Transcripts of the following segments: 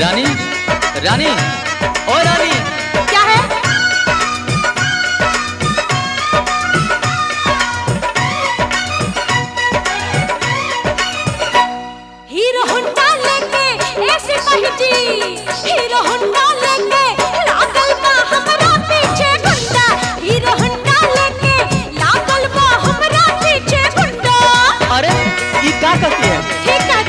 रानी रानी, ओ रानी। क्या है? Hero Honda लेके ऐसे पहुँची। हीरो होंडा लेके लागल बा हमरा पीछे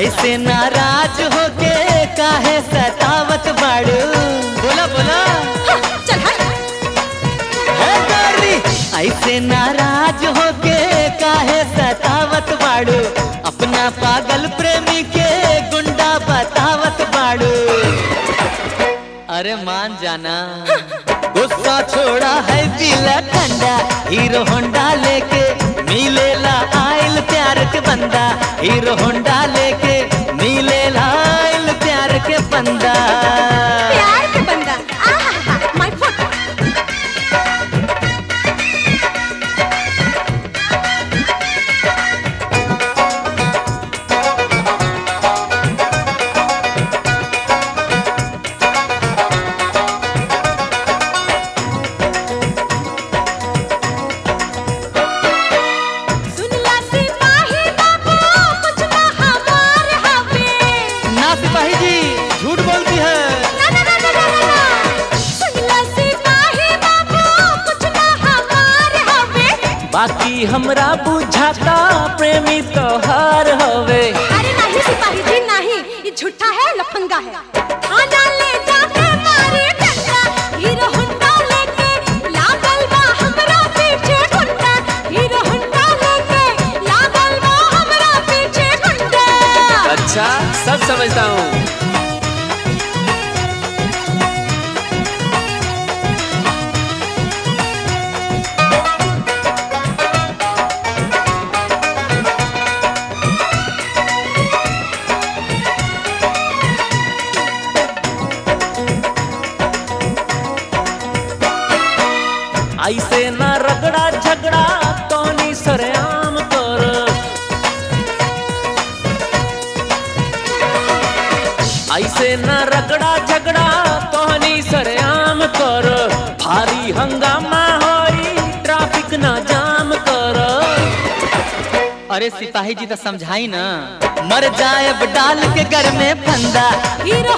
ऐसे नाराज़ होके काहे सतावत बाड़ू? बोला बोला। हाँ, चल हट ऐसे नाराज़ होके काहे सतावत बाड़ू? अपना पागल प्रेमी के गुंडा बतावत बाड़ू। अरे मान जाना गुस्सा छोड़ा है दिल ठंडा। हीरो होंडा लेके हीरो होंडा लेके बाकी हमरा बुझाता प्रेमी तोहार हवे। अरे नहीं सिपाही जी नहीं ये झूठा है लफंगा है। थाना ले जाके मारे डंडा हीरो हुंडा लेके लागल बा हमरा पीछे गुंडा हीरो हुंडा लेके लागल बा हमरा पीछे गुंडा अच्छा सब समझता हूँ। ऐसे न रगड़ा झगड़ा तोनी सरेआम कर ऐसे न रगड़ा झगड़ा तोहनी सरेआम कर भारी हंगामा होई ट्रैफ़िक ना जाम कर अरे सिपाही जी तो समझाई ना। मर जाए डाल के घर में फंदा। हीरो